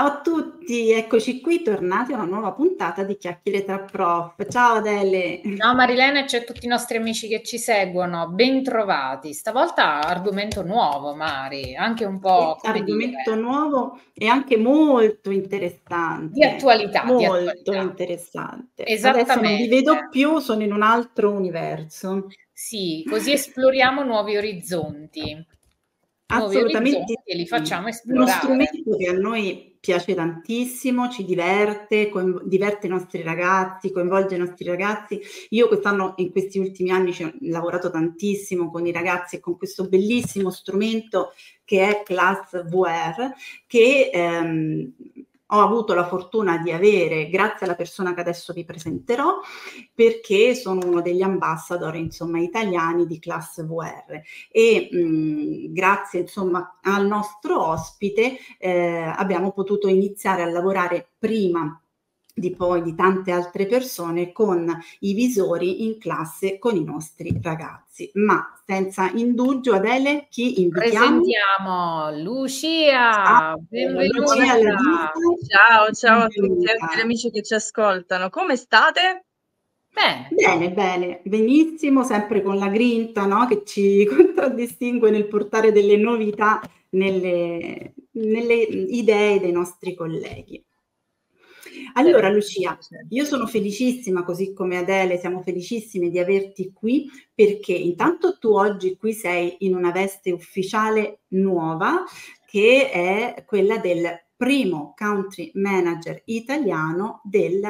Ciao a tutti, eccoci qui, tornati a una nuova puntata di Chiacchiere tra Prof. Ciao Adele. Ciao Marilena e a tutti i nostri amici che ci seguono, bentrovati. Stavolta argomento nuovo, Mari, anche un po'... Argomento dire. nuovo e anche molto interessante. Di attualità. Molto di attualità. interessante. Esattamente. Adesso non vi vedo più, sono in un altro universo. Sì, così esploriamo nuovi orizzonti. Assolutamente e li facciamo esplorare. Uno strumento che a noi piace tantissimo, ci diverte, diverte i nostri ragazzi, coinvolge i nostri ragazzi. Io quest'anno, in questi ultimi anni, ci ho lavorato tantissimo con i ragazzi e con questo bellissimo strumento che è Class VR, che ehm, ho avuto la fortuna di avere grazie alla persona che adesso vi presenterò perché sono uno degli ambassador insomma italiani di Class VR e mh, grazie insomma al nostro ospite eh, abbiamo potuto iniziare a lavorare prima di poi di tante altre persone con i visori in classe con i nostri ragazzi. Ma senza indugio, Adele, chi invitiamo? Presentiamo Lucia, ciao, benvenuta. Lucia ciao, ciao a tutti gli amici che ci ascoltano. Come state? Bene. bene, bene, benissimo, sempre con la grinta no? che ci contraddistingue nel portare delle novità nelle, nelle idee dei nostri colleghi. Allora Lucia, io sono felicissima, così come Adele, siamo felicissime di averti qui perché intanto tu oggi qui sei in una veste ufficiale nuova che è quella del primo country manager italiano del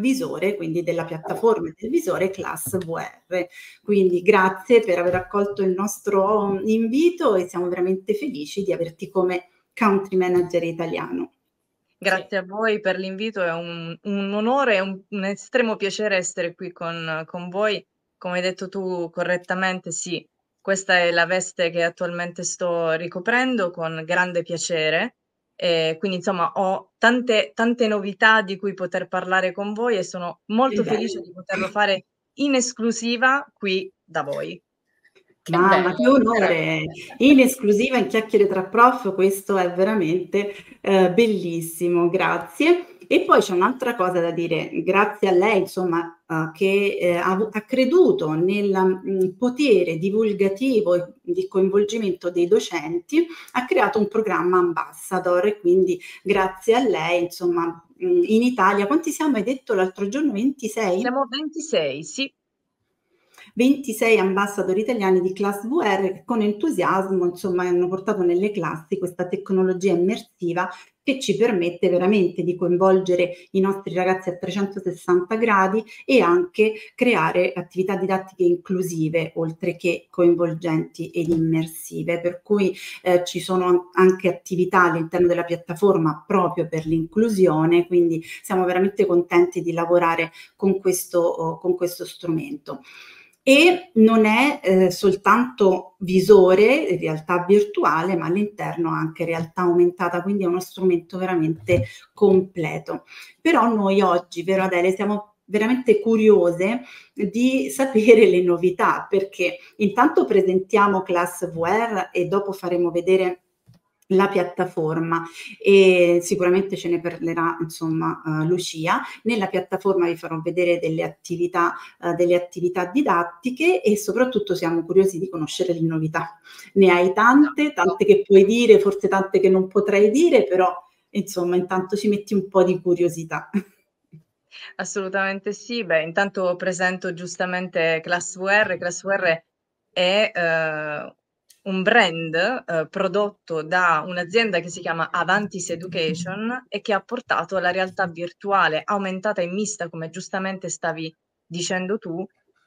visore, quindi della piattaforma del visore Class VR. Quindi grazie per aver accolto il nostro invito e siamo veramente felici di averti come country manager italiano. Grazie sì. a voi per l'invito, è un, un onore e un, un, estremo piacere essere qui con, con voi. Come hai detto tu correttamente, sì, questa è la veste che attualmente sto ricoprendo con grande piacere. E quindi insomma ho tante, tante novità di cui poter parlare con voi e sono molto felice di poterlo fare in esclusiva qui da voi. Che Mamma, che onore! In esclusiva in Chiacchiere tra Prof, questo è veramente eh, bellissimo, grazie. E poi c'è un'altra cosa da dire, grazie a lei, insomma, uh, che eh, ha, ha, creduto nel mh, potere divulgativo e di coinvolgimento dei docenti, ha creato un programma Ambassador e quindi grazie a lei, insomma, mh, in Italia, quanti siamo? Hai detto l'altro giorno 26? Siamo 26, sì. 26 ambassadori italiani di Class VR che con entusiasmo insomma hanno portato nelle classi questa tecnologia immersiva che ci permette veramente di coinvolgere i nostri ragazzi a 360 gradi e anche creare attività didattiche inclusive oltre che coinvolgenti ed immersive, per cui eh, ci sono anche attività all'interno della piattaforma proprio per l'inclusione, quindi siamo veramente contenti di lavorare con questo, oh, con questo strumento e non è eh, soltanto visore, realtà virtuale, ma all'interno anche realtà aumentata, quindi è uno strumento veramente completo. Però noi oggi, vero Adele, siamo veramente curiose di sapere le novità perché intanto presentiamo Class VR e dopo faremo vedere la piattaforma e sicuramente ce ne parlerà insomma uh, Lucia. Nella piattaforma vi farò vedere delle attività, uh, delle attività didattiche e soprattutto siamo curiosi di conoscere le novità. Ne hai tante, tante che puoi dire, forse tante che non potrai dire, però insomma intanto ci metti un po' di curiosità. Assolutamente sì, beh intanto presento giustamente ClassVR, ClassVR è uh, un brand eh, prodotto da un'azienda che si chiama Avantis Education e che ha portato la realtà virtuale aumentata e mista, come giustamente stavi dicendo tu,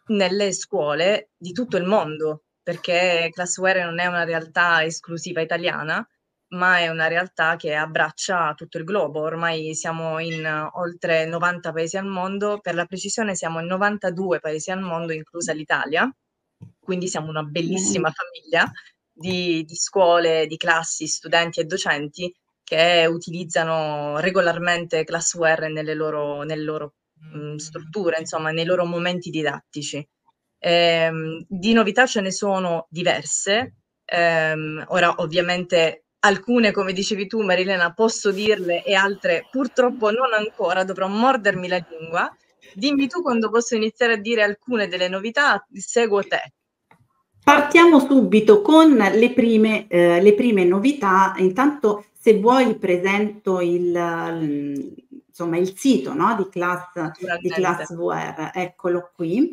nelle scuole di tutto il mondo, perché Classware non è una realtà esclusiva italiana, ma è una realtà che abbraccia tutto il globo. Ormai siamo in uh, oltre 90 paesi al mondo, per la precisione siamo in 92 paesi al mondo, inclusa l'Italia quindi siamo una bellissima famiglia di, di scuole, di classi, studenti e docenti che utilizzano regolarmente Classware nelle loro, nelle loro mh, mm, strutture, insomma, nei loro momenti didattici. Ehm, di novità ce ne sono diverse. Ehm, ora, ovviamente, alcune, come dicevi tu, Marilena, posso dirle e altre purtroppo non ancora, dovrò mordermi la lingua. Dimmi tu quando posso iniziare a dire alcune delle novità, seguo te. Partiamo subito con le prime, eh, le prime novità. Intanto, se vuoi, presento il, insomma, il sito no, di, class, di Class VR. Eccolo qui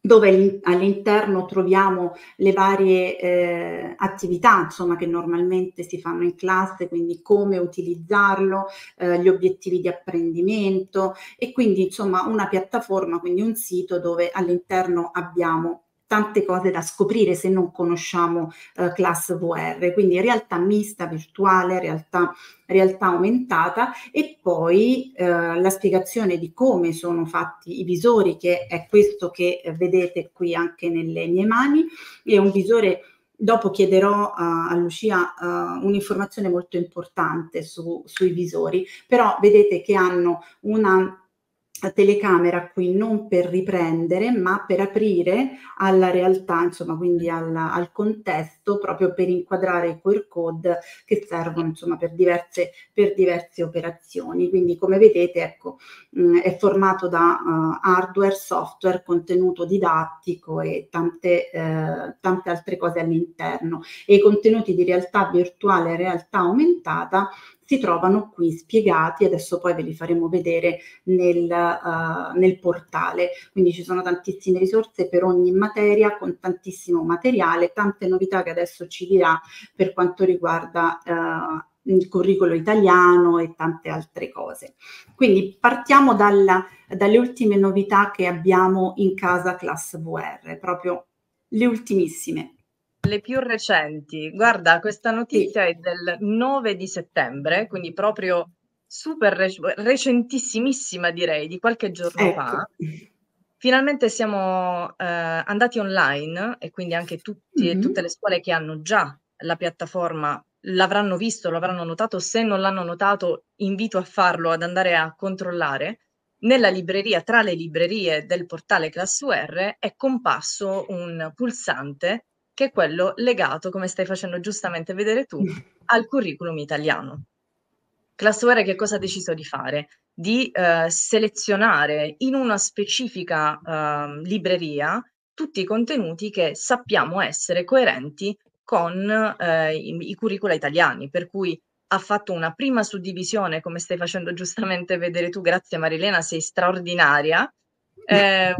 dove all'interno troviamo le varie eh, attività insomma, che normalmente si fanno in classe, quindi come utilizzarlo, eh, gli obiettivi di apprendimento e quindi insomma una piattaforma, quindi un sito dove all'interno abbiamo tante cose da scoprire se non conosciamo eh, Class VR, quindi realtà mista, virtuale, realtà, realtà aumentata e poi eh, la spiegazione di come sono fatti i visori, che è questo che vedete qui anche nelle mie mani, è un visore Dopo chiederò uh, a Lucia uh, un'informazione molto importante su, sui visori, però vedete che hanno una telecamera qui non per riprendere ma per aprire alla realtà insomma quindi al, al, contesto proprio per inquadrare i QR code che servono insomma per diverse, per diverse operazioni. Quindi come vedete ecco mh, mm, è formato da uh, hardware software contenuto didattico e tante, eh, tante altre cose all'interno. E i contenuti di realtà virtuale e realtà aumentata si trovano qui spiegati, adesso poi ve li faremo vedere nel, uh, nel portale, quindi ci sono tantissime risorse per ogni materia con tantissimo materiale, tante novità che adesso ci dirà per quanto riguarda uh, il curriculum italiano e tante altre cose. Quindi partiamo dalla, dalle ultime novità che abbiamo in casa Class VR, proprio le ultimissime. Le più recenti, guarda, questa notizia è del 9 di settembre, quindi proprio super rec- recentissimissima direi, di qualche giorno ecco. fa. Finalmente siamo eh, andati online e quindi anche tutti, mm-hmm. tutte le scuole che hanno già la piattaforma l'avranno visto, l'avranno notato. Se non l'hanno notato, invito a farlo, ad andare a controllare. Nella libreria, tra le librerie del portale ClassUR, è comparso un pulsante che è quello legato, come stai facendo giustamente vedere tu, al curriculum italiano. Classware che cosa ha deciso di fare? Di eh, selezionare in una specifica eh, libreria tutti i contenuti che sappiamo essere coerenti con eh, i, i curricula italiani, per cui ha fatto una prima suddivisione, come stai facendo giustamente vedere tu, grazie Marilena, sei straordinaria, eh,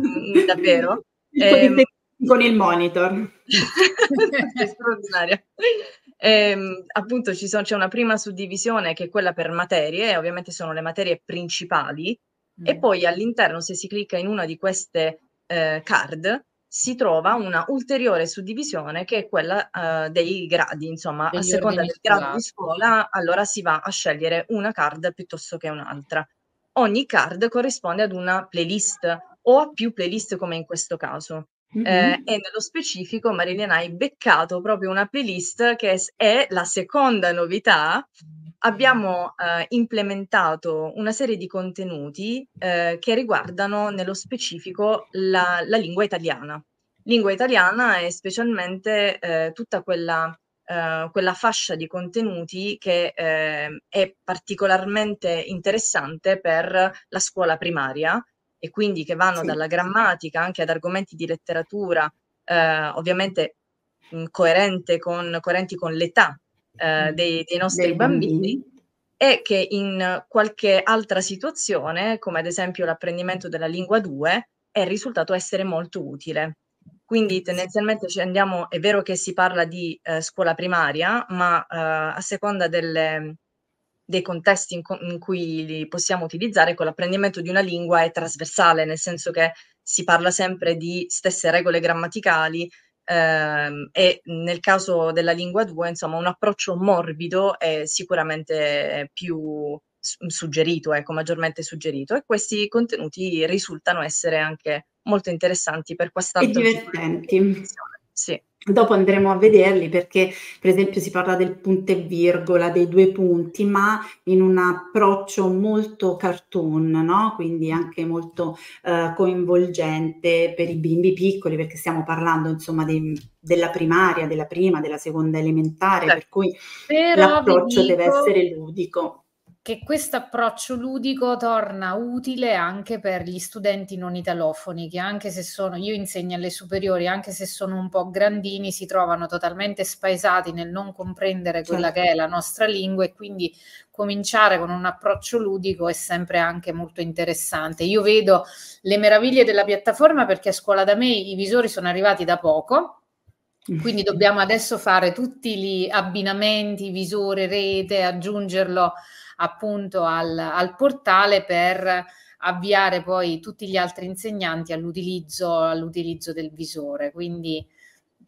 davvero. Eh, con il monitor. straordinaria. Ehm, appunto ci sono, c'è una prima suddivisione che è quella per materie, ovviamente sono le materie principali, mm. e poi all'interno, se si clicca in una di queste eh, card, si trova una ulteriore suddivisione che è quella uh, dei gradi, insomma, Degli a seconda del grado di scuola, allora si va a scegliere una card piuttosto che un'altra. Ogni card corrisponde ad una playlist o a più playlist come in questo caso. Mm-hmm. Eh, e nello specifico Marilena hai beccato proprio una playlist che è la seconda novità. Abbiamo eh, implementato una serie di contenuti eh, che riguardano nello specifico la, la, lingua italiana. Lingua italiana è specialmente eh, tutta quella, eh, quella, fascia di contenuti che eh, è particolarmente interessante per la scuola primaria e quindi che vanno sì. dalla grammatica anche ad argomenti di letteratura, eh, ovviamente mh, coerente con, coerenti con l'età eh, mm. dei, dei, nostri dei bambini. bambini e che in qualche altra situazione, come ad esempio l'apprendimento della lingua 2, è risultato essere molto utile. Quindi tendenzialmente ci andiamo, è vero che si parla di eh, scuola primaria, ma eh, a seconda delle, dei contesti in, co- in, cui li possiamo utilizzare, con l'apprendimento di una lingua è trasversale, nel senso che si parla sempre di stesse regole grammaticali ehm, e nel caso della lingua 2, insomma, un approccio morbido è sicuramente più suggerito, ecco, maggiormente suggerito e questi contenuti risultano essere anche molto interessanti per quest'altro e divertenti. Sì. Dopo andremo a vederli perché per esempio si parla del punto e virgola, dei due punti, ma in un approccio molto cartoon, no? quindi anche molto eh, coinvolgente per i bimbi piccoli perché stiamo parlando insomma dei, della primaria, della prima, della seconda elementare, per cui Però l'approccio dico... deve essere ludico che questo approccio ludico torna utile anche per gli studenti non italofoni, che anche se sono, io insegno alle superiori, anche se sono un po' grandini, si trovano totalmente spaesati nel non comprendere quella certo. che è la nostra lingua e quindi cominciare con un approccio ludico è sempre anche molto interessante. Io vedo le meraviglie della piattaforma perché a scuola da me i visori sono arrivati da poco, quindi dobbiamo adesso fare tutti gli abbinamenti, visore, rete, aggiungerlo appunto al, al portale per avviare poi tutti gli altri insegnanti all'utilizzo, all'utilizzo del visore. Quindi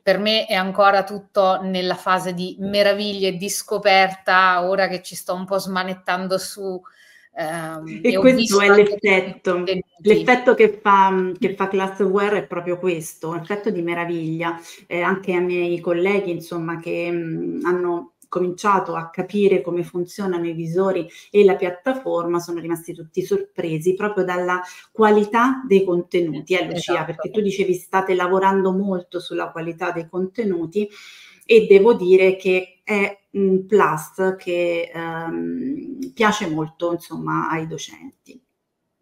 per me è ancora tutto nella fase di meraviglia e di scoperta, ora che ci sto un po' smanettando su. Ehm, e, e questo è l'effetto, l'effetto che fa, che fa Classware è proprio questo, un effetto di meraviglia. Eh, anche a miei colleghi, insomma, che mh, hanno cominciato a capire come funzionano i visori e la piattaforma, sono rimasti tutti sorpresi proprio dalla qualità dei contenuti, eh Lucia, esatto. perché tu dicevi state lavorando molto sulla qualità dei contenuti e devo dire che è un plus che ehm, piace molto insomma ai docenti.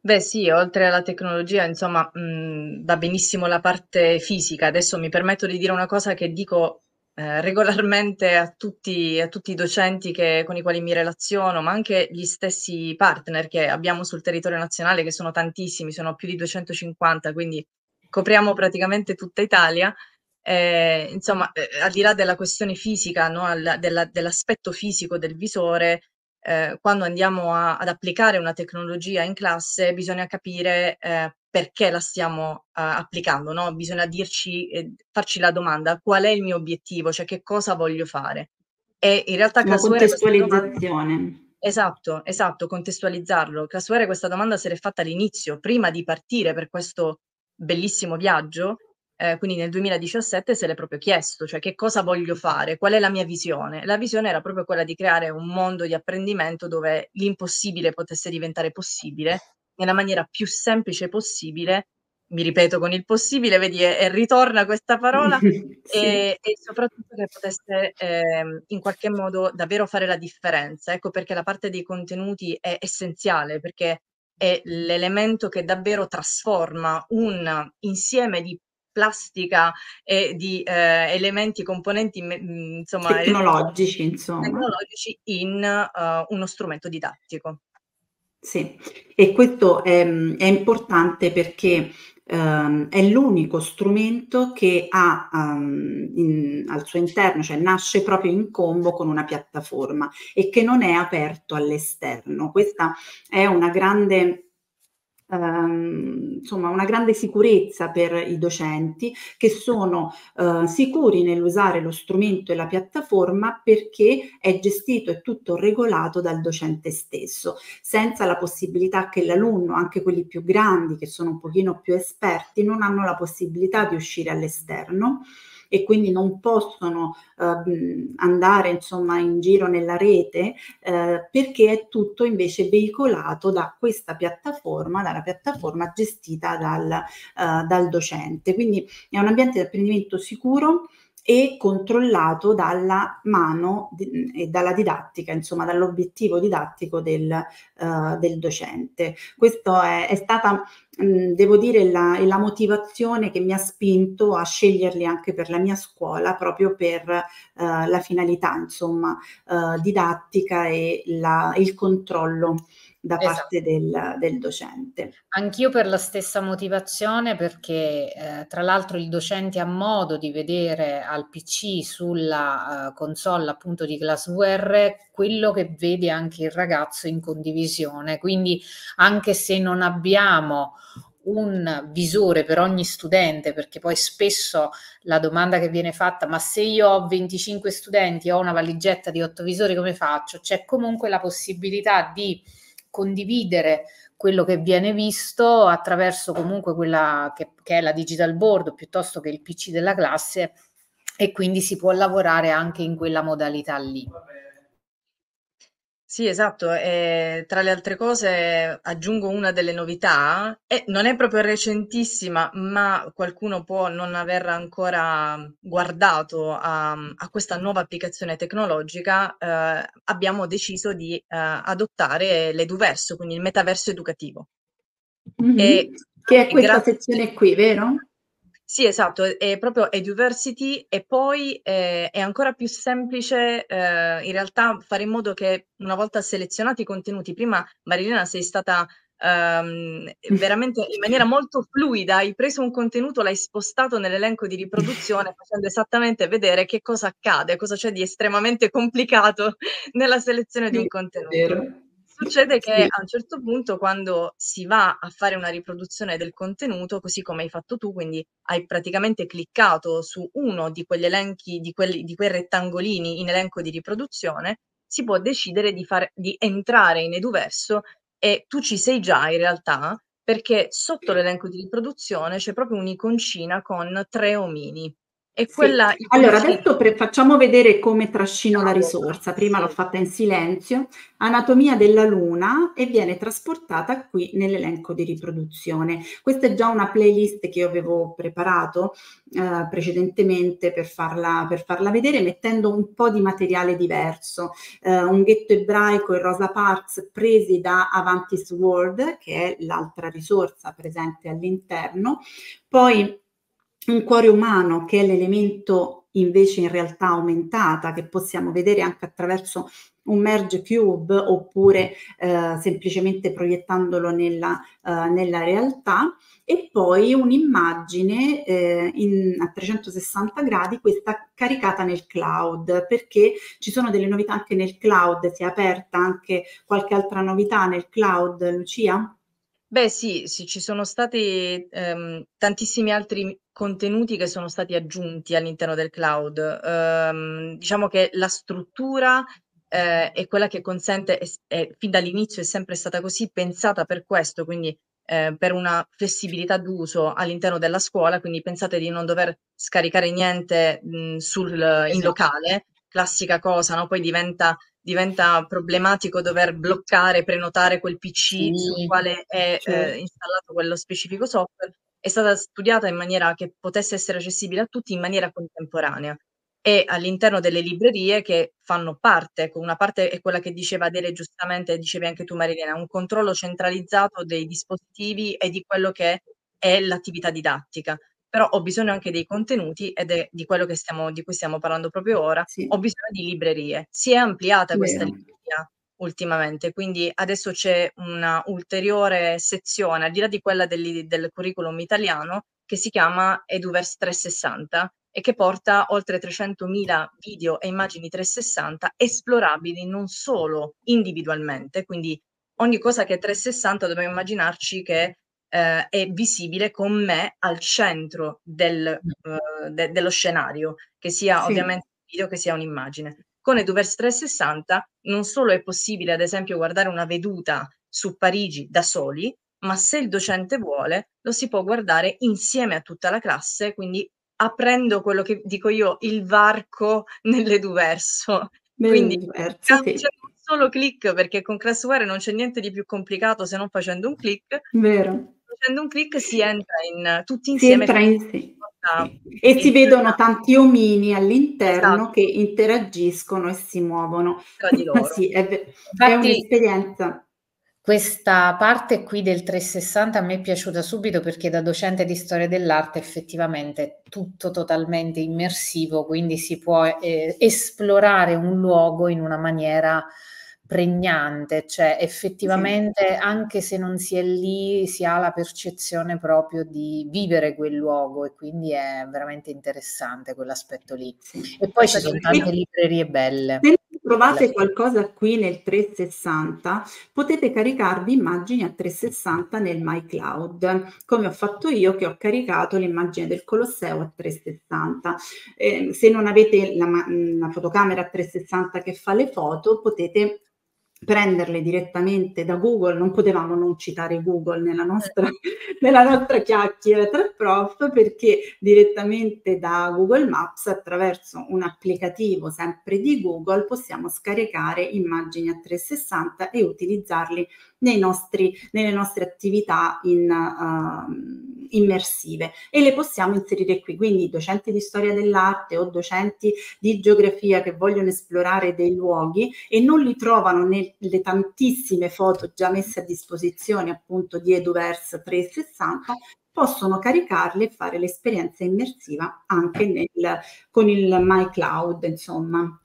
Beh sì, oltre alla tecnologia, insomma, mh, va benissimo la parte fisica. Adesso mi permetto di dire una cosa che dico eh, regolarmente a tutti, a tutti i docenti che, con i quali mi relaziono, ma anche gli stessi partner che abbiamo sul territorio nazionale, che sono tantissimi, sono più di 250, quindi copriamo praticamente tutta Italia. Eh, insomma, eh, al di là della questione fisica, no, al, della, dell'aspetto fisico del visore, eh, quando andiamo a, ad applicare una tecnologia in classe, bisogna capire eh, perché la stiamo uh, applicando, no? Bisogna dirci, eh, farci la domanda qual è il mio obiettivo, cioè che cosa voglio fare. E in realtà la contestualizzazione. esatto, esatto, contestualizzarlo. Classware questa domanda se l'è fatta all'inizio, prima di partire per questo bellissimo viaggio, eh, quindi nel 2017 se l'è proprio chiesto, cioè che cosa voglio fare, qual è la mia visione. La visione era proprio quella di creare un mondo di apprendimento dove l'impossibile potesse diventare possibile nella maniera più semplice possibile, mi ripeto con il possibile, vedi, e, e ritorna questa parola, sì. e, e, soprattutto che potesse eh, in qualche modo davvero fare la differenza. Ecco perché la parte dei contenuti è essenziale, perché è l'elemento che davvero trasforma un insieme di plastica e di eh, elementi, componenti insomma, tecnologici, insomma. tecnologici in uh, uno strumento didattico. Sì, e questo è, è importante perché ehm, è l'unico strumento che ha um, in, al suo interno, cioè nasce proprio in combo con una piattaforma e che non è aperto all'esterno. Questa è una grande ehm, insomma una grande sicurezza per i docenti che sono eh, sicuri nell'usare lo strumento e la piattaforma perché è gestito e tutto regolato dal docente stesso, senza la possibilità che l'alunno, anche quelli più grandi che sono un pochino più esperti, non hanno la possibilità di uscire all'esterno e quindi non possono eh, andare insomma in giro nella rete eh, perché è tutto invece veicolato da questa piattaforma, dalla piattaforma gestita dal, eh, dal docente. Quindi è un ambiente di apprendimento sicuro e controllato dalla mano e dalla didattica, insomma dall'obiettivo didattico del, uh, del docente. Questa è, è, stata, mh, devo dire, la, la, motivazione che mi ha spinto a sceglierli anche per la mia scuola, proprio per uh, la finalità, insomma, uh, didattica e la, il controllo da esatto. parte del, del, docente. Anch'io per la stessa motivazione perché eh, tra l'altro il docente ha modo di vedere al PC sulla uh, console appunto di Glassware quello che vede anche il ragazzo in condivisione, quindi anche se non abbiamo un visore per ogni studente, perché poi spesso la domanda che viene fatta, ma se io ho 25 studenti, ho una valigetta di 8 visori, come faccio? C'è comunque la possibilità di condividere quello che viene visto attraverso comunque quella che, che, è la digital board piuttosto che il PC della classe e quindi si può lavorare anche in quella modalità lì. Sì, esatto. E tra le altre cose aggiungo una delle novità, e non è proprio recentissima, ma qualcuno può non aver ancora guardato a, a questa nuova applicazione tecnologica. Eh, abbiamo deciso di eh, adottare l'Eduverso, quindi il metaverso educativo. Mm-hmm. E, che è questa grazie... sezione qui, vero? Sì, esatto, è proprio Eduversity e poi eh, è ancora più semplice eh, in realtà fare in modo che una volta selezionati i contenuti, prima Marilena sei stata um, veramente in maniera molto fluida, hai preso un contenuto, l'hai spostato nell'elenco di riproduzione facendo esattamente vedere che cosa accade, cosa c'è di estremamente complicato nella selezione di un contenuto. Succede che sì. a un certo punto, quando si va a fare una riproduzione del contenuto, così come hai fatto tu, quindi hai praticamente cliccato su uno di quegli elenchi, di, quelli, di quei rettangolini in elenco di riproduzione, si può decidere di, far, di entrare in Eduverso e tu ci sei già in realtà, perché sotto l'elenco di riproduzione c'è proprio un'iconcina con tre omini. E quella sì. Allora, adesso pre- facciamo vedere come trascino la risorsa. Prima l'ho fatta in silenzio. Anatomia della Luna e viene trasportata qui nell'elenco di riproduzione. Questa è già una playlist che io avevo preparato eh, precedentemente per farla, per farla, vedere, mettendo un po' di materiale diverso. Eh, un ghetto ebraico e Rosa Parks presi da Avantis World, che è l'altra risorsa presente all'interno. Poi un cuore umano che è l'elemento invece in realtà aumentata che possiamo vedere anche attraverso un merge cube oppure eh, semplicemente proiettandolo nella, eh, nella, realtà e poi un'immagine eh, in, a 360 gradi questa caricata nel cloud perché ci sono delle novità anche nel cloud si è aperta anche qualche altra novità nel cloud Lucia? Beh sì, sì, ci sono stati ehm, tantissimi altri contenuti che sono stati aggiunti all'interno del cloud. Ehm, diciamo che la struttura eh, è quella che consente, è, è, fin dall'inizio è sempre stata così pensata per questo, quindi eh, per una flessibilità d'uso all'interno della scuola, quindi pensate di non dover scaricare niente mh, sul, in esatto. locale, classica cosa, no? Poi diventa diventa problematico dover bloccare, prenotare quel PC sì, sul quale è certo. eh, installato quello specifico software, è stata studiata in maniera che potesse essere accessibile a tutti in maniera contemporanea. E all'interno delle librerie che fanno parte, ecco, una parte è quella che diceva Adele giustamente, dicevi anche tu Marilena, un controllo centralizzato dei dispositivi e di quello che è l'attività didattica. Però ho bisogno anche dei contenuti ed è di quello stiamo, di cui stiamo parlando proprio ora, sì. ho bisogno di librerie. Si è ampliata questa libreria ultimamente, quindi adesso c'è una ulteriore sezione, al di là di quella del, del curriculum italiano, che si chiama Eduverse 360 e che porta oltre 300.000 video e immagini 360 esplorabili non solo individualmente, quindi ogni cosa che è 360 dobbiamo immaginarci che eh, è visibile con me al centro del, uh, de- dello scenario, che sia sì. ovviamente un video, che sia un'immagine. Con Eduverse 360 non solo è possibile, ad esempio, guardare una veduta su Parigi da soli, ma se il docente vuole, lo si può guardare insieme a tutta la classe, quindi aprendo quello che dico io, il varco nell'Eduverso. Quindi grazie sì. un solo clic, perché con Classware non c'è niente di più complicato se non facendo un clic. Vero facendo un clic si entra in tutti insieme. Si entra in sì. E si vedono tanti omini all'interno esatto. che interagiscono e si muovono. Di loro. sì, è, Infatti, è un'esperienza. Questa parte qui del 360 a me è piaciuta subito perché da docente di storia dell'arte effettivamente è tutto totalmente immersivo, quindi si può eh, esplorare un luogo in una maniera pregnante, cioè effettivamente sì. anche se non si è lì si ha la percezione proprio di vivere quel luogo e quindi è veramente interessante quell'aspetto lì. Sì. E poi ci sono tante librerie belle. Se trovate qualcosa qui nel 360, potete caricarvi immagini a 360 nel MyCloud, come ho fatto io che ho caricato l'immagine del Colosseo a 360. Eh, se non avete la, la fotocamera a 360 che fa le foto, potete prenderle direttamente da Google, non potevamo non citare Google nella nostra, nella nostra chiacchiera tra prof, perché direttamente da Google Maps attraverso un applicativo sempre di Google possiamo scaricare immagini a 360 e utilizzarli nostri, nelle nostre attività in, uh, immersive e le possiamo inserire qui. Quindi docenti di storia dell'arte o docenti di geografia che vogliono esplorare dei luoghi e non li trovano nelle tantissime foto già messe a disposizione appunto di Eduverse 360 possono caricarle e fare l'esperienza immersiva anche nel, con il MyCloud, insomma.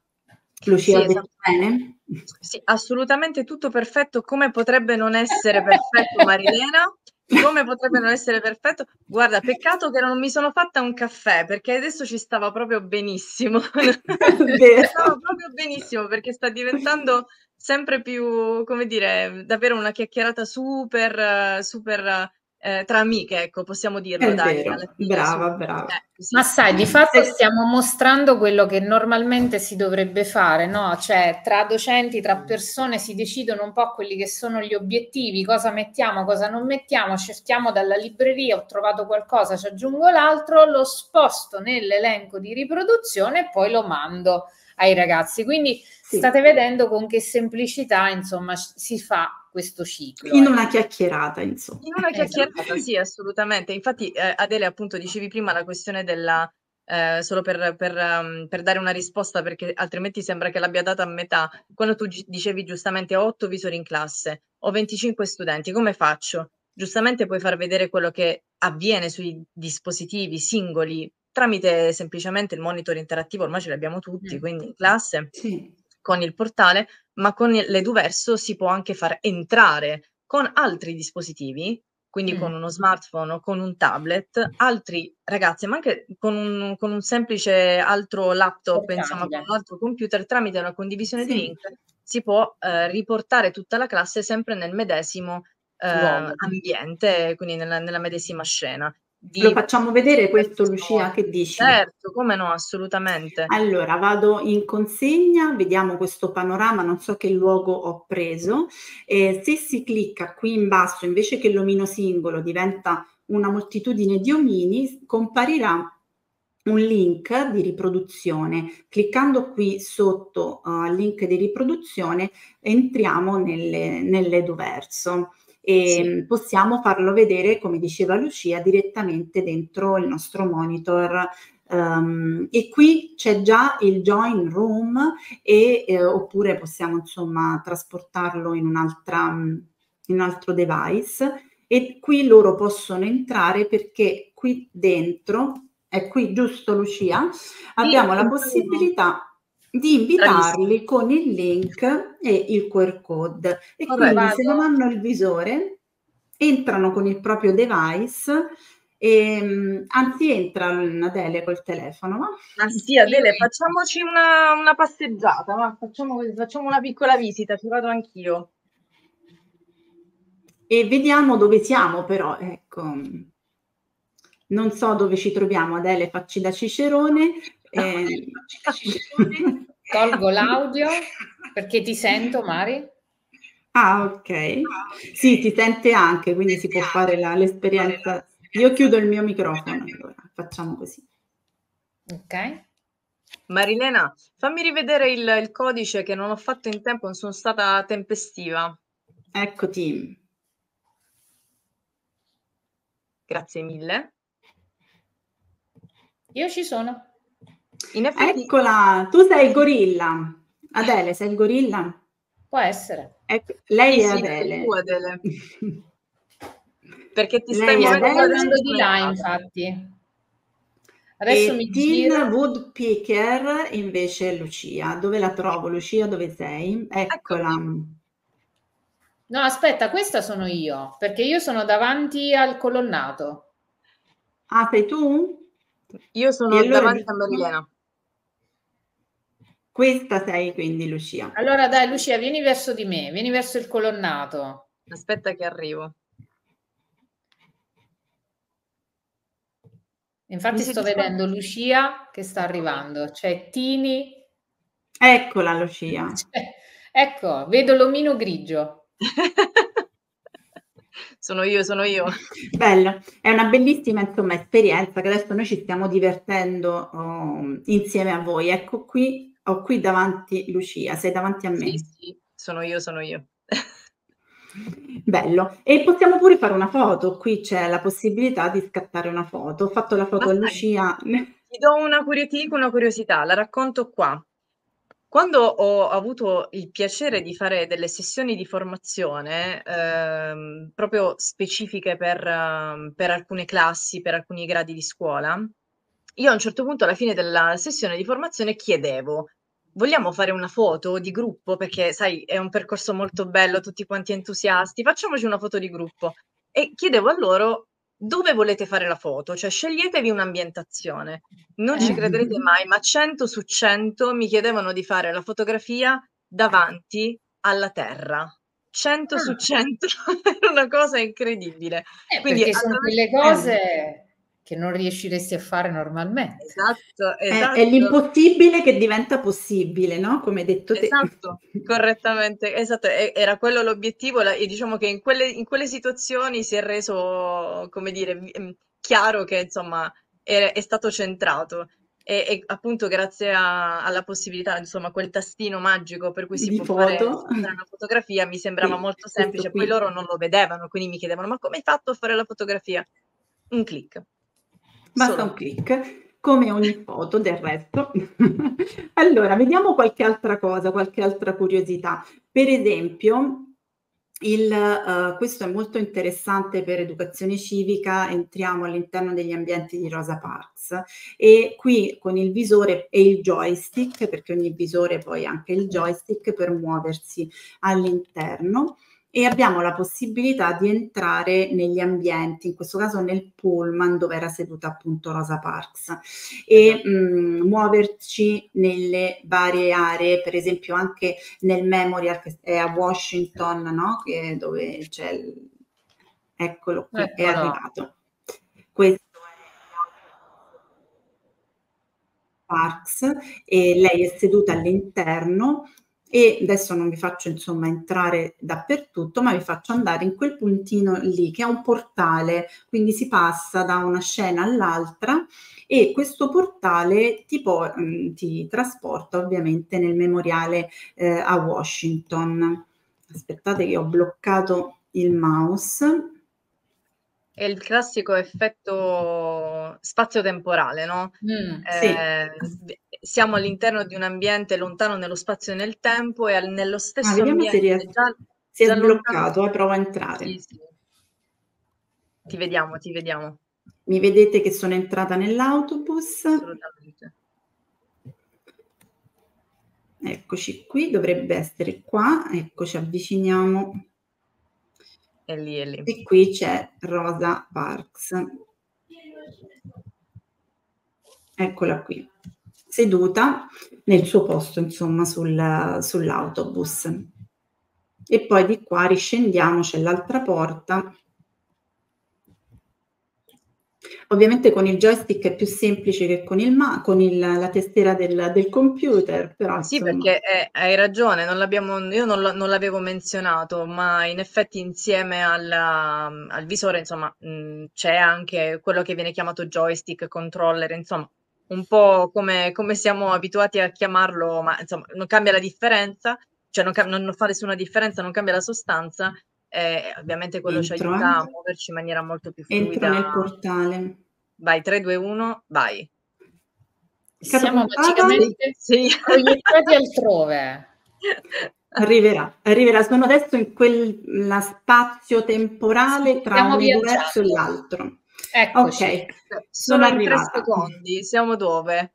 Lucia, sì, esatto. bene? Sì, assolutamente tutto perfetto. Come potrebbe non essere perfetto, Marilena? Come potrebbe non essere perfetto? Guarda, peccato che non mi sono fatta un caffè perché adesso ci stava proprio benissimo. stava proprio benissimo perché sta diventando sempre più, come dire, davvero una chiacchierata super, super eh, tra amiche, ecco, possiamo dirlo. È dai, brava, brava. Eh, sì. Ma sai, di fatto stiamo mostrando quello che normalmente si dovrebbe fare, no? Cioè, tra docenti, tra persone si decidono un po' quelli che sono gli obiettivi, cosa mettiamo, cosa non mettiamo, cerchiamo dalla libreria, ho trovato qualcosa, ci aggiungo l'altro, lo sposto nell'elenco di riproduzione e poi lo mando ai ragazzi. Quindi sì. state vedendo con che semplicità, insomma, si fa questo ciclo. In una chiacchierata, insomma. In una chiacchierata, esatto. sì, assolutamente. Infatti, eh, Adele, appunto, dicevi prima la questione della... Eh, solo per, per, um, per, dare una risposta, perché altrimenti sembra che l'abbia data a metà. Quando tu gi- dicevi giustamente ho 8 visori in classe, ho 25 studenti, come faccio? Giustamente puoi far vedere quello che avviene sui dispositivi singoli tramite semplicemente il monitor interattivo, ormai ce l'abbiamo tutti, mm. quindi in classe. Sì con il portale, ma con l'Eduverso si può anche far entrare con altri dispositivi, quindi mm. con uno smartphone o con un tablet, altri ragazzi, ma anche con un, con un semplice altro laptop, insomma, con un altro computer, tramite una condivisione sì. di link, si può eh, riportare tutta la classe sempre nel medesimo eh, ambiente, quindi nella, nella medesima scena. Di... Lo facciamo vedere questo, Lucia, che dici? Certo, come no, assolutamente. Allora, vado in consegna, vediamo questo panorama, non so che luogo ho preso. Eh, se si clicca qui in basso, invece che l'omino singolo diventa una moltitudine di omini, comparirà un link di riproduzione. Cliccando qui sotto al uh, link di riproduzione entriamo nelle, nell'Eduverso e sì. Ehm, possiamo farlo vedere, come diceva Lucia, direttamente dentro il nostro monitor. Um, e qui c'è già il join room e, eh, oppure possiamo insomma trasportarlo in, un'altra, in un altro device e qui loro possono entrare perché qui dentro, è qui giusto Lucia, abbiamo la possibilità di invitarli con il link e il QR code. E Vabbè, quindi vado. se non hanno il visore, entrano con il proprio device e, ehm, anzi entra Adele col telefono. Ma... Ah sì, Adele, facciamoci una, una passeggiata, ma facciamo, facciamo una piccola visita, ci vado anch'io. E vediamo dove siamo però, ecco. Non so dove ci troviamo, Adele, facci da Cicerone. Eh... Tolgo l'audio perché ti sento, Mari. Ah, ok. Sì, ti sente anche, quindi si può fare la, l'esperienza. Io chiudo il mio microfono, allora facciamo così. Ok. Marilena, fammi rivedere il, il codice che non ho fatto in tempo, non sono stata tempestiva. Eccoti. Grazie mille. Io ci sono. In effetti... Eccola, tu sei il gorilla. Adele, sei il gorilla? Può essere. Ecco, lei sì, è Adele. Tu, Adele. Perché ti stai guardando di là, infatti. Adesso e mi Tin Woodpecker invece è Lucia. Dove la trovo, Lucia? Dove sei? Eccola. No, aspetta, questa sono io, perché io sono davanti al colonnato. Ah, sei tu? Io sono allora davanti a Marilena. Questa sei quindi Lucia. Allora dai Lucia, vieni verso di me, vieni verso il colonnato. Aspetta che arrivo. Infatti sto vedendo Lucia che sta arrivando, c'è Tini. Eccola Lucia. Ecco, vedo l'omino grigio. sono io, sono io. Bello, è una bellissima insomma, esperienza che adesso noi ci stiamo divertendo oh, insieme a voi. Ecco qui, ho qui davanti Lucia, sei davanti a me. Sì, sì, sono io, sono io. Bello. E possiamo pure fare una foto. Qui c'è la possibilità di scattare una foto. Ho fatto la foto a Lucia. Ti do una, curiosità, una curiosità, la racconto qua. Quando ho avuto il piacere di fare delle sessioni di formazione ehm, proprio specifiche per, uh, per alcune classi, per alcuni gradi di scuola, io a un certo punto alla fine della sessione di formazione chiedevo vogliamo fare una foto di gruppo perché sai è un percorso molto bello, tutti quanti entusiasti, facciamoci una foto di gruppo. E chiedevo a loro dove volete fare la foto, cioè sceglietevi un'ambientazione. Non ci crederete mai, ma 100 su 100 mi chiedevano di fare la fotografia davanti alla terra. 100 su 100 ah. è una cosa incredibile. Eh, Quindi sono quelle cose che non riusciresti a fare normalmente. Esatto, esatto. È, è, l'impossibile che diventa possibile, no? Come hai detto te. Esatto, correttamente, esatto, era quello l'obiettivo e diciamo che in quelle, in quelle situazioni si è reso, come dire, mm, chiaro che insomma è, è stato centrato. E, e, appunto grazie a, alla possibilità, insomma, quel tastino magico per cui si Di può foto. fare una fotografia mi sembrava sì, molto semplice, poi loro non lo vedevano, quindi mi chiedevano ma come hai fatto a fare la fotografia? Un clic. Basta Solo. un clic, come ogni foto del resto. allora, vediamo qualche altra cosa, qualche altra curiosità. Per esempio, il, uh, questo è molto interessante per educazione civica, entriamo all'interno degli ambienti di Rosa Parks e qui con il visore e il joystick, perché ogni visore poi ha anche il joystick per muoversi all'interno, e abbiamo la possibilità di entrare negli ambienti, in questo caso nel pullman dove era seduta appunto Rosa Parks e mh, mm, muoverci nelle varie aree, per esempio anche nel memorial che è a Washington, no? che, dove c'è il... eccolo qui, Eccolo. è arrivato. Questo Parks e lei è seduta all'interno e adesso non vi faccio insomma entrare dappertutto, ma vi faccio andare in quel puntino lì che è un portale, quindi si passa da una scena all'altra e questo portale ti, po- mm, ti trasporta ovviamente nel memoriale eh, a Washington. Aspettate che ho bloccato il mouse. È il classico effetto spazio-temporale, no? Mm, eh, sì siamo all'interno di un ambiente lontano nello spazio e nel tempo e al, nello stesso ah, ambiente se è, già, si è sbloccato, lontano... eh, prova a entrare. Sì, sì. Ti vediamo, ti vediamo. Mi vedete che sono entrata nell'autobus? Assolutamente. Eccoci qui, dovrebbe essere qua, ecco ci avviciniamo. È lì, è lì. E qui c'è Rosa Parks. Eccola qui seduta nel suo posto, insomma, sul, sull'autobus. E poi di qua riscendiamo, c'è l'altra porta. Ovviamente con il joystick è più semplice che con, il ma- con il, la testiera del, del, computer. Però, sì, insomma... perché eh, hai ragione, non io non, non, l'avevo menzionato, ma in effetti insieme alla, al visore insomma, mh, c'è anche quello che viene chiamato joystick, controller, insomma un po' come, come, siamo abituati a chiamarlo, ma insomma non cambia la differenza, cioè non, cam- non fa nessuna differenza, non cambia la sostanza, eh, ovviamente quello Entro, ci aiuta a muoverci in maniera molto più fluida. Entro nel portale. Vai, 3, 2, 1, vai. Siamo magicamente sì. proiettati altrove. Arriverà, arriverà. Sono adesso in quella spazio temporale tra un universo e l'altro. Eccoci. Ok, sono, sono tre secondi, siamo dove?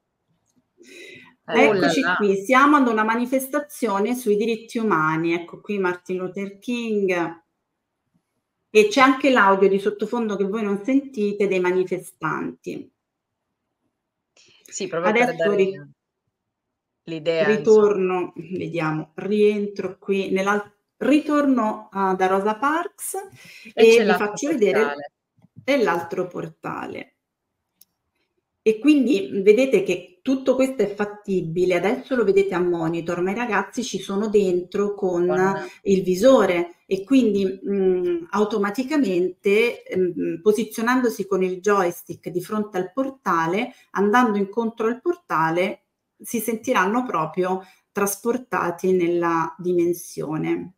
Eh, Eccoci qui, siamo ad una manifestazione sui diritti umani. Ecco qui Martin Luther King. E c'è anche l'audio di sottofondo che voi non sentite dei manifestanti. Sì, proprio Adesso ri- l'idea. Ritorno, insomma. vediamo, rientro qui nella ritorno uh, da Rosa Parks e, e vi faccio vedere e l'altro portale. E quindi vedete che tutto questo è fattibile, adesso lo vedete a monitor, ma i ragazzi ci sono dentro con Buona. il visore e quindi mh, automaticamente mh, posizionandosi con il joystick di fronte al portale, andando incontro al portale, si sentiranno proprio trasportati nella dimensione.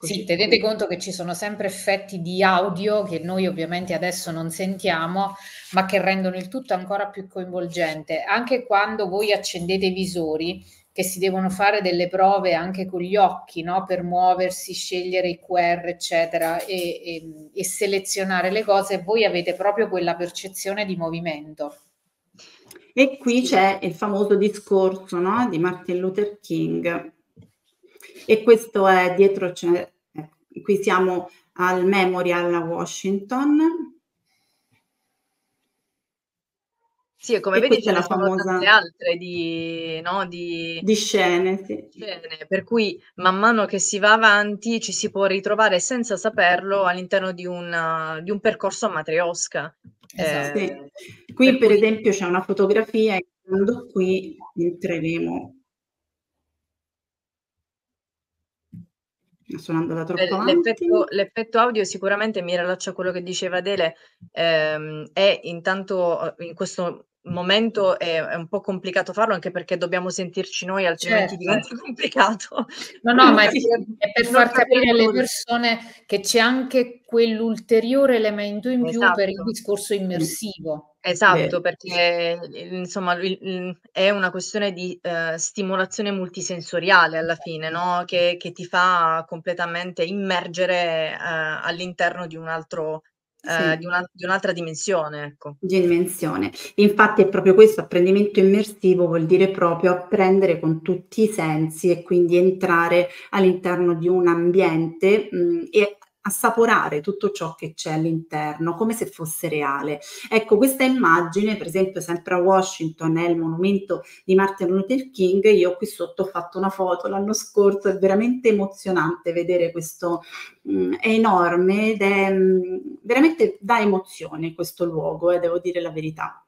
Sì, tenete conto che ci sono sempre effetti di audio che noi ovviamente adesso non sentiamo, ma che rendono il tutto ancora più coinvolgente. Anche quando voi accendete i visori, che si devono fare delle prove anche con gli occhi, no? per muoversi, scegliere i QR, eccetera, e, e, e selezionare le cose, voi avete proprio quella percezione di movimento. E qui c'è il famoso discorso no? di Martin Luther King e questo è dietro, cioè, qui siamo al Memorial a Washington. Sì, e come e vedi ce ne sono famosa... tante altre di, no, di... di scene, sì. scene, per cui man mano che si va avanti ci si può ritrovare senza saperlo all'interno di, una, di un percorso a matriosca. Esatto. Eh, sì. Qui per, per cui... esempio c'è una fotografia e quando qui entreremo suonando da troppo l'effetto, l'effetto, audio sicuramente mi rilaccia a quello che diceva Adele, ehm, è intanto in questo momento è, è, un po' complicato farlo anche perché dobbiamo sentirci noi, altrimenti certo. diventa complicato. No, no, ma è, è per far capire alle persone che c'è anche quell'ulteriore elemento in più per il esatto. discorso immersivo. Esatto, perché insomma è una questione di eh, stimolazione multisensoriale alla fine, no? che, che ti fa completamente immergere eh, all'interno di un altro eh, di, una, di, un'altra dimensione. Ecco. Dimensione. Infatti è proprio questo apprendimento immersivo vuol dire proprio apprendere con tutti i sensi e quindi entrare all'interno di un ambiente mh, e assaporare tutto ciò che c'è all'interno come se fosse reale. Ecco, questa immagine, per esempio, sempre a Washington è il monumento di Martin Luther King, io qui sotto ho fatto una foto l'anno scorso, è veramente emozionante vedere questo, mm, è enorme ed è mm, veramente dà emozione questo luogo, eh, devo dire la verità.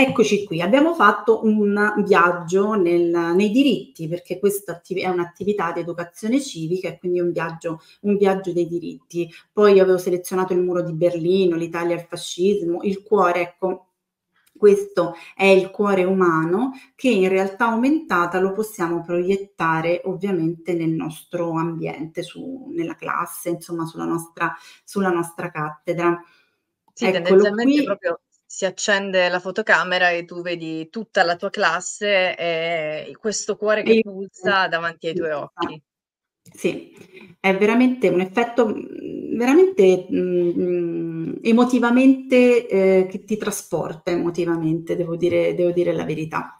Eccoci qui, abbiamo fatto un viaggio nel, nei diritti, perché questa è un'attività di educazione civica e quindi un viaggio, un viaggio dei diritti. Poi avevo selezionato il muro di Berlino, l'Italia e il fascismo, il cuore, ecco, questo è il cuore umano che in realtà aumentata lo possiamo proiettare ovviamente nel nostro ambiente, su, nella classe, insomma sulla nostra, sulla nostra cattedra. Sì, Eccolo tendenzialmente qui. proprio si accende la fotocamera e tu vedi tutta la tua classe e questo cuore che pulsa davanti ai tuoi occhi. Sì, è veramente un effetto veramente mh, mm, emotivamente eh, che ti trasporta emotivamente, devo dire, devo dire la verità.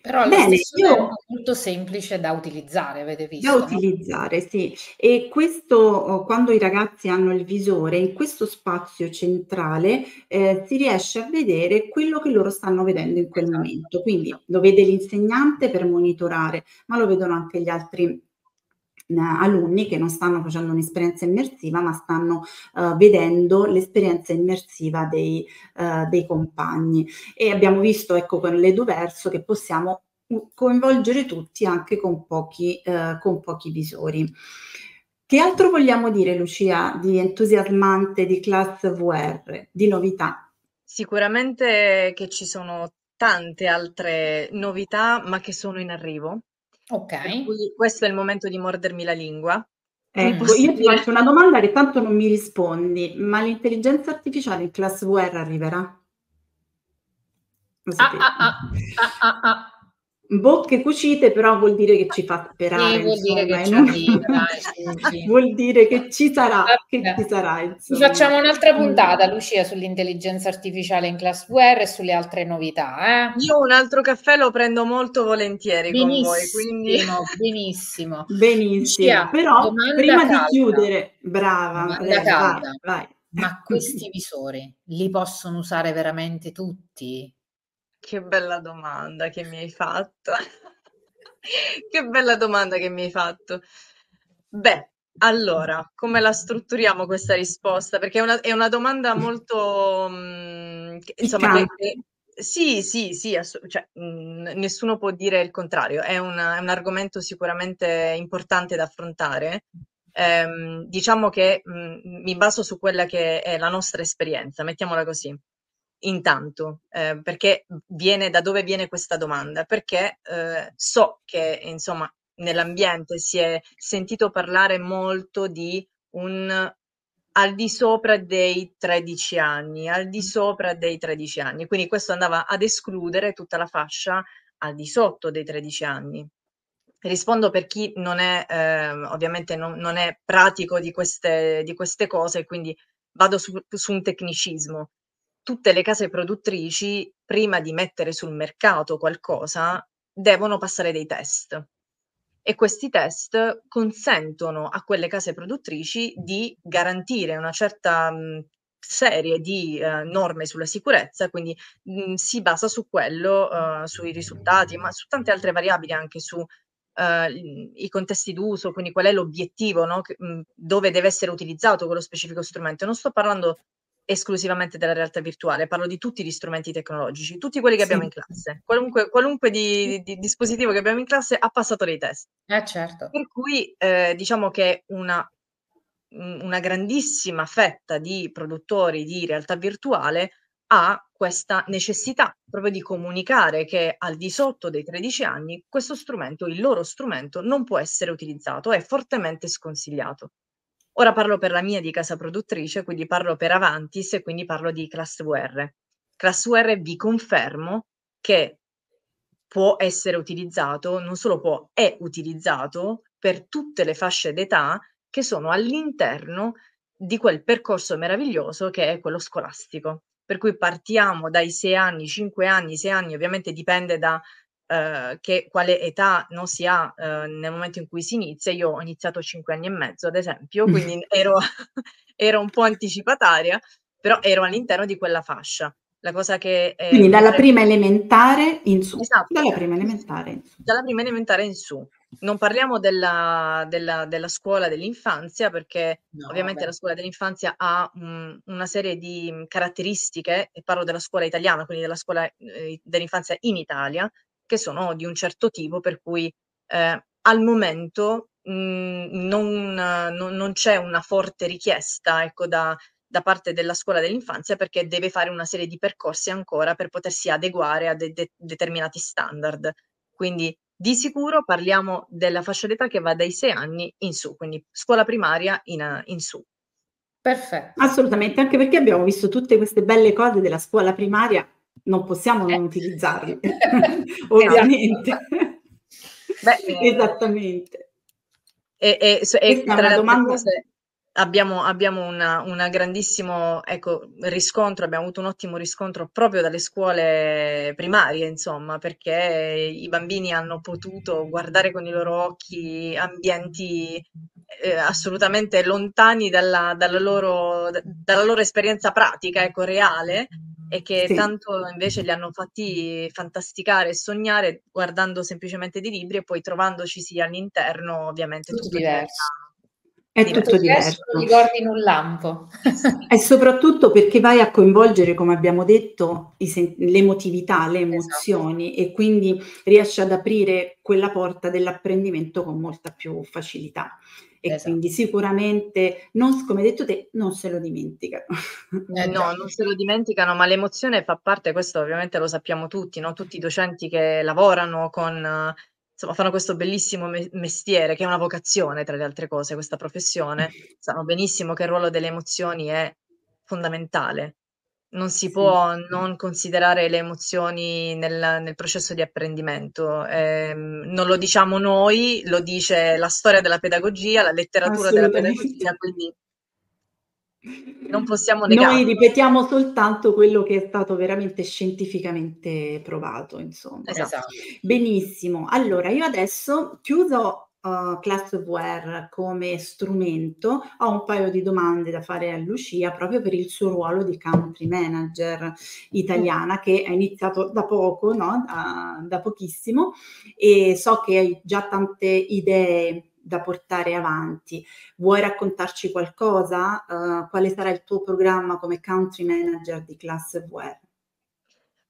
Però allo Bene, io... tempo molto semplice da utilizzare, avete visto? Da utilizzare, sì. E questo, oh, quando i ragazzi hanno il visore, in questo spazio centrale eh, si riesce a vedere quello che loro stanno vedendo in quel esatto. momento. Quindi lo vede l'insegnante per monitorare, ma lo vedono anche gli altri alunni che non stanno facendo un'esperienza immersiva ma stanno uh, vedendo l'esperienza immersiva dei, uh, dei, compagni e abbiamo visto ecco con l'Eduverso che possiamo coinvolgere tutti anche con pochi, uh, con pochi visori. Che altro vogliamo dire Lucia di entusiasmante di Class VR, di novità? Sicuramente che ci sono tante altre novità ma che sono in arrivo Ok. questo è il momento di mordermi la lingua. Ecco, io ti faccio una domanda che tanto non mi rispondi, ma l'intelligenza artificiale in class VR arriverà? Ah, ah, ah, ah, ah, Bocche cucite però vuol dire che ci fa sperare. Sì, vuol insomma, dire che, non... arriva, sì. vuol dire che ci sarà, che ci sarà insomma. Facciamo un'altra puntata, Lucia, sull'intelligenza artificiale in class VR e sulle altre novità. Eh? Io un altro caffè lo prendo molto volentieri benissimo, con voi, quindi... benissimo. Benissimo, Lucia, però prima calda. di chiudere, brava, eh, vai, vai. Ma questi visori li possono usare veramente tutti? Che bella domanda che mi hai fatto. Che bella domanda che mi hai fatto. Beh, allora, come la strutturiamo questa risposta? Perché è una, è una domanda molto, mh, insomma, che, Sì, sì, sì, assu cioè, mhmm, nessuno può dire il contrario. È un è un argomento sicuramente importante da affrontare. Ehm, diciamo che, mhmm, mi baso su quella che è la nostra esperienza, mettiamola così. Intanto, ehm, perché viene da dove viene questa domanda? Perché, ehm, so che, insomma, nell'ambiente si è sentito parlare molto di un al di sopra dei 13 anni, al di sopra dei 13 anni. Quindi questo andava ad escludere tutta la fascia al di sotto dei 13 anni. Rispondo per chi non è, ehm, ovviamente non, non è pratico di queste, di queste cose, quindi vado su, su un tecnicismo. Tutte le case produttrici, prima di mettere sul mercato qualcosa, devono passare dei test e questi test consentono a quelle case produttrici di garantire una certa serie di uh, norme sulla sicurezza, quindi mh, si basa su quello, uh, sui risultati, ma su tante altre variabili, anche su uh, i contesti d'uso, quindi qual è l'obiettivo, no? che, mh, dove deve essere utilizzato quello specifico strumento. Non sto parlando esclusivamente della realtà virtuale, parlo di tutti gli strumenti tecnologici, tutti quelli che sì. abbiamo in classe. Qualunque, qualunque di, di, dispositivo che abbiamo in classe ha passato dei test. Eh certo. Per cui eh, diciamo che una, una grandissima fetta di produttori di realtà virtuale ha questa necessità proprio di comunicare che al di sotto dei 13 anni questo strumento, il loro strumento, non può essere utilizzato, è fortemente sconsigliato. Ora parlo per la mia di casa produttrice, quindi parlo per Avantis e quindi parlo di Class VR. Class VR vi confermo che può essere utilizzato, non solo può, è utilizzato per tutte le fasce d'età che sono all'interno di quel percorso meraviglioso che è quello scolastico. Per cui partiamo dai 6 anni, 5 anni, 6 anni, ovviamente dipende da eh, che quale età no, si ha eh, nel momento in cui si inizia. Io ho iniziato a 5 anni e mezzo, ad esempio, quindi ero, ero un po' anticipataria, però ero all'interno di quella fascia. La cosa che... Eh, quindi dalla prima elementare in su. Esatto. Dalla prima elementare in su. Dalla prima elementare in su. Non parliamo della, della, della scuola dell'infanzia perché no, ovviamente vabbè. la scuola dell'infanzia ha um, una serie di caratteristiche, e parlo della scuola italiana, quindi della scuola eh, dell'infanzia in Italia, che sono di un certo tipo, per cui eh, al momento mh, mhmm, non, non, non, c'è una forte richiesta ecco, da, da, parte della scuola dell'infanzia perché deve fare una serie di percorsi ancora per potersi adeguare a de- de- determinati standard. Quindi di sicuro parliamo della fascia d'età che va dai 6 anni in su, quindi scuola primaria in, in su. Perfetto. Assolutamente, anche perché abbiamo visto tutte queste belle cose della scuola primaria non possiamo non eh. utilizzarli, ovviamente. Beh, Esattamente. E, e, e tra le domanda... cose, abbiamo, abbiamo una, una, grandissimo ecco, riscontro, abbiamo avuto un ottimo riscontro proprio dalle scuole primarie, insomma, perché i bambini hanno potuto guardare con i loro occhi ambienti eh, assolutamente lontani dalla, dalla, loro, dalla, loro, esperienza pratica, ecco, reale, e che sì. tanto invece li hanno fatti fantasticare e sognare guardando semplicemente dei libri e poi trovandoci all'interno, ovviamente tutto, tutto diverso. È tutto diverso. Ricordi in un lampo. e soprattutto perché vai a coinvolgere, come abbiamo detto, sen- l'emotività, le esatto. emozioni esatto. e quindi riesci ad aprire quella porta dell'apprendimento con molta più facilità e esatto. quindi sicuramente, non, come hai detto te, non se lo dimenticano. Eh, no, non se lo dimenticano, ma l'emozione fa parte, questo ovviamente lo sappiamo tutti, no? tutti i docenti che lavorano con, insomma, fanno questo bellissimo me- mestiere, che è una vocazione tra le altre cose, questa professione, sanno benissimo che il ruolo delle emozioni è fondamentale non si può non considerare le emozioni nel, nel processo di apprendimento. Eh, non lo diciamo noi, lo dice la storia della pedagogia, la letteratura della pedagogia, quindi non possiamo negare. Noi ripetiamo soltanto quello che è stato veramente scientificamente provato, insomma. Esatto. Benissimo. Allora, io adesso chiuso uh, Class VR come strumento, ho un paio di domande da fare a Lucia proprio per il suo ruolo di country manager italiana che è iniziato da poco, no? da, da pochissimo e so che hai già tante idee da portare avanti. Vuoi raccontarci qualcosa? Uh, quale sarà il tuo programma come country manager di Class VR?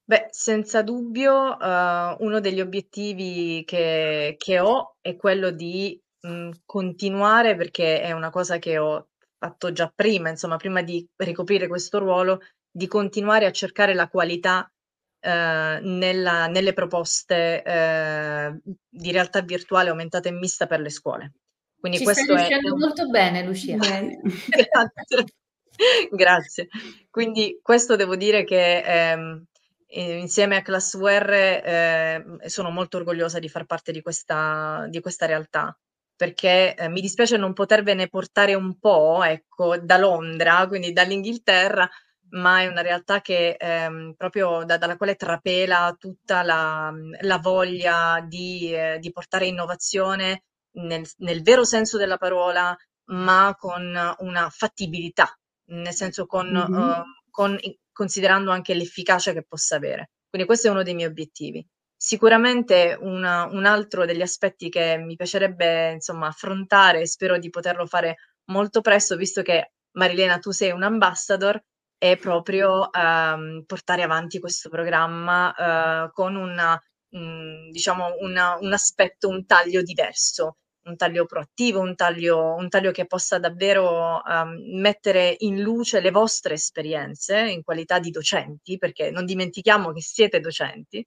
Beh, senza dubbio, uh, uno degli obiettivi che, che, ho è quello di mh, mm, continuare, perché è una cosa che ho fatto già prima, insomma, prima di ricoprire questo ruolo, di continuare a cercare la qualità uh, nella, nelle proposte uh, di realtà virtuale aumentata e mista per le scuole. Quindi Ci questo stai riuscendo è... molto bene, Lucia. Bene. Grazie. Grazie. Quindi questo devo dire che ehm, insieme a Classware eh, sono molto orgogliosa di far parte di questa, di questa realtà perché eh, mi dispiace non potervene portare un po', ecco, da Londra, quindi dall'Inghilterra, ma è una realtà che ehm, proprio da, dalla quale trapela tutta la, la voglia di, eh, di, portare innovazione nel, nel, vero senso della parola, ma con una fattibilità, nel senso con, mm-hmm. uh, con considerando anche l'efficacia che possa avere. Quindi questo è uno dei miei obiettivi. Sicuramente una, un altro degli aspetti che mi piacerebbe insomma, affrontare e spero di poterlo fare molto presto, visto che Marilena tu sei un ambassador, è proprio um, portare avanti questo programma uh, con una, um, diciamo una, un aspetto, un taglio diverso, un taglio proattivo, un taglio, un taglio che possa davvero um, mettere in luce le vostre esperienze in qualità di docenti, perché non dimentichiamo che siete docenti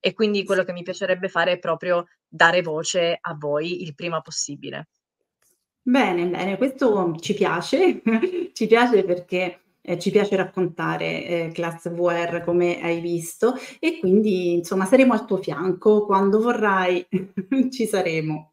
e quindi quello che mi piacerebbe fare è proprio dare voce a voi il prima possibile. Bene, bene, questo ci piace, ci piace perché eh, ci piace raccontare eh, Class VR come hai visto e quindi insomma saremo al tuo fianco quando vorrai ci saremo.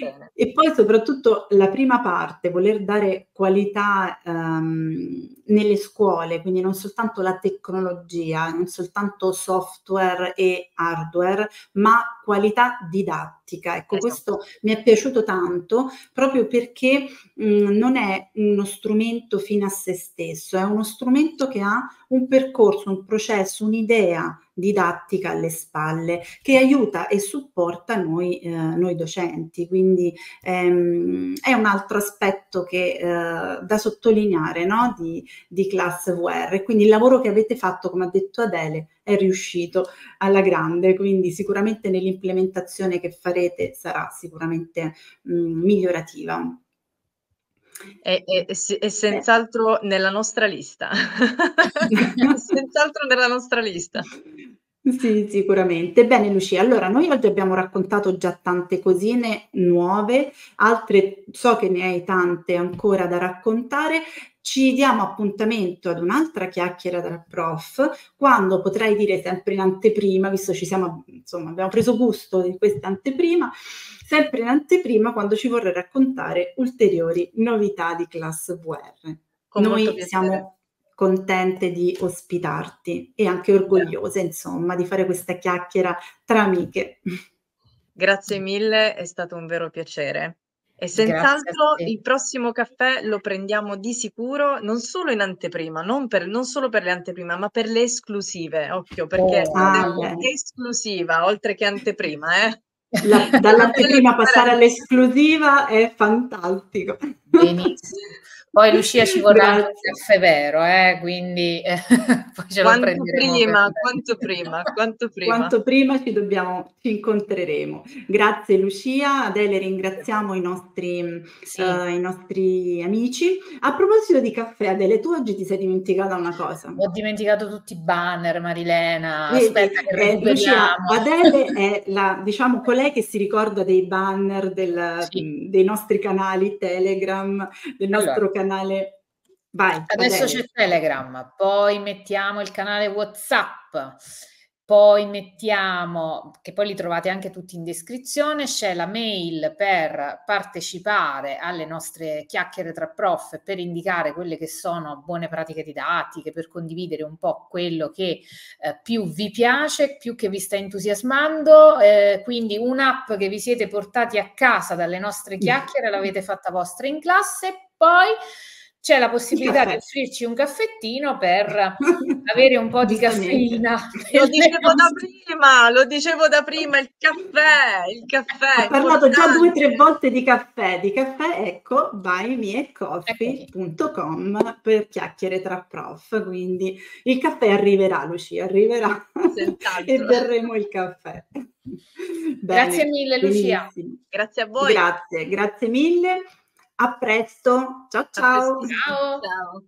Bene. E poi soprattutto la prima parte, voler dare qualità um, nelle scuole, quindi non soltanto la tecnologia, non soltanto software e hardware, ma qualità didattica. Ecco, esatto. questo mi è piaciuto tanto proprio perché mh, mm, non è uno strumento fine a se stesso, è uno strumento che ha un percorso, un processo, un'idea didattica alle spalle che aiuta e supporta noi, eh, noi docenti. Quindi ehm, è un altro aspetto che, eh, da sottolineare no? di, di Class VR. Quindi il lavoro che avete fatto, come ha detto Adele, è riuscito alla grande, quindi sicuramente nell'implementazione che farete sarà sicuramente mh, migliorativa. È, è, è senz'altro nella nostra lista. senz'altro nella nostra lista. Sì, sicuramente. Bene, Lucia, allora noi oggi abbiamo raccontato già tante cosine nuove, altre so che ne hai tante ancora da raccontare. Ci diamo appuntamento ad un'altra chiacchiera dal prof, quando potrai dire sempre in anteprima, visto ci siamo, insomma, abbiamo preso gusto di questa anteprima, sempre in anteprima quando ci vorrai raccontare ulteriori novità di Class VR. Con Noi siamo contente di ospitarti e anche orgogliose, insomma, di fare questa chiacchiera tra amiche. Grazie mille, è stato un vero piacere. E senz'altro il prossimo caffè lo prendiamo di sicuro non solo in anteprima, non, per, non solo per le anteprime, ma per le esclusive. Occhio, perché oh, ah, esclusiva oltre che anteprima, eh? La, dall'anteprima passare all'esclusiva è fantastico. Benissimo. Poi Lucia ci vorrà un caffè vero, eh? quindi eh, poi ce quanto lo prenderemo. Prima, quanto prima, quanto prima. Quanto prima ci, dobbiamo, ci incontreremo. Grazie Lucia, Adele ringraziamo i nostri, sì. uh, i nostri amici. A proposito di caffè, Adele, tu oggi ti sei dimenticata una cosa. Ho dimenticato tutti i banner, Marilena. Aspetta che eh, Lucia, Adele è la, diciamo, colei che si ricorda dei banner del, sì. dei nostri canali Telegram, del nostro allora. canale canale. Vai, Adesso c'è Telegram, poi mettiamo il canale WhatsApp, poi mettiamo, che poi li trovate anche tutti in descrizione, c'è la mail per partecipare alle nostre chiacchiere tra prof, per indicare quelle che sono buone pratiche didattiche, per condividere un po' quello che eh, più vi piace, più che vi sta entusiasmando. Eh, quindi un'app che vi siete portati a casa dalle nostre chiacchiere, l'avete fatta vostra in classe, poi c'è la possibilità di offrirci un caffettino per avere un po' di caffeina. Lo dicevo da prima, lo dicevo da prima, il caffè, il caffè. Ho parlato già due o tre volte di caffè, di caffè, ecco, buymeacoffee.com per chiacchiere tra prof, quindi il caffè arriverà, Lucia, arriverà e berremo il caffè. Bene, grazie mille Lucia. Benissimo. Grazie a voi. Grazie, grazie mille. A presto. Ciao ciao. Ciao. ciao.